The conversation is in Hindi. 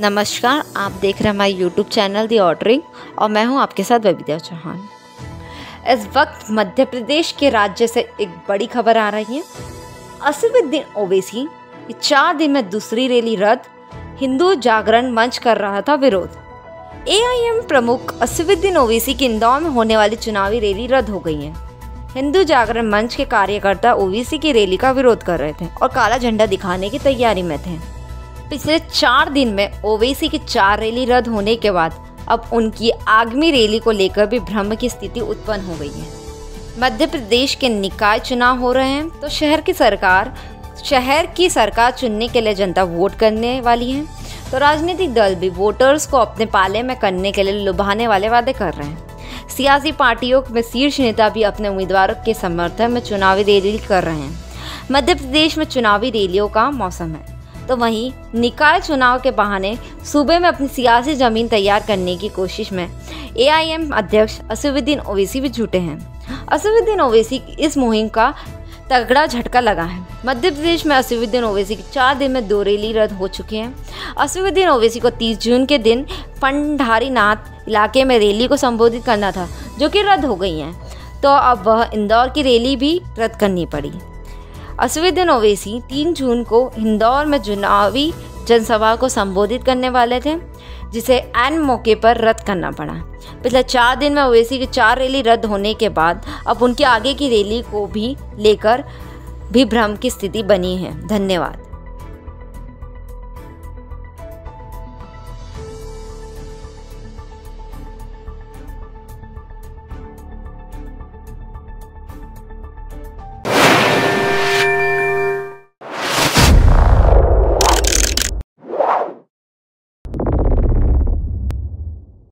नमस्कार, आप देख रहे हैं हमारे यूट्यूब चैनल दी ऑर्डरिंग और मैं हूँ आपके साथ बबीता चौहान। इस वक्त मध्य प्रदेश के राज्य से एक बड़ी खबर आ रही है। असदुद्दीन ओवैसी चार दिन में दूसरी रैली रद्द, हिंदू जागरण मंच कर रहा था विरोध। एआईएम प्रमुख असदुद्दीन ओवैसी की इंदौर में होने वाली चुनावी रैली रद्द हो गई है। हिंदू जागरण मंच के कार्यकर्ता ओवैसी की रैली का विरोध कर रहे थे और काला झंडा दिखाने की तैयारी में थे। पिछले चार दिन में ओवैसी की चार रैली रद्द होने के बाद अब उनकी आगमी रैली को लेकर भी भ्रम की स्थिति उत्पन्न हो गई है। मध्य प्रदेश के निकाय चुनाव हो रहे हैं तो शहर की सरकार, शहर की सरकार चुनने के लिए जनता वोट करने वाली है। तो राजनीतिक दल भी वोटर्स को अपने पाले में करने के लिए लुभाने वाले वादे कर रहे हैं। सियासी पार्टियों में शीर्ष नेता भी अपने उम्मीदवारों के समर्थन में चुनावी रैली कर रहे हैं। मध्य प्रदेश में चुनावी रैलियों का मौसम है। तो वहीं निकाय चुनाव के बहाने सूबे में अपनी सियासी ज़मीन तैयार करने की कोशिश में एआईएम अध्यक्ष असुद्दीन ओवैसी भी जुटे हैं। असुद्दीन ओवैसी इस मुहिम का तगड़ा झटका लगा है। मध्य प्रदेश में असुद्दीन ओवैसी की चार दिन में दो रैली रद्द हो चुके हैं। असुद्दीन ओवैसी को 30 जून के दिन पंडारी नाथ इलाके में रैली को संबोधित करना था, जो कि रद्द हो गई हैं। तो अब वह इंदौर की रैली भी रद्द करनी पड़ी। असुद्दीन ओवैसी, तीन जून को इंदौर में चुनावी जनसभा को संबोधित करने वाले थे, जिसे एन मौके पर रद्द करना पड़ा। पिछले चार दिन में ओवैसी की चार रैली रद्द होने के बाद अब उनके आगे की रैली को भी लेकर भी भ्रम की स्थिति बनी है। धन्यवाद।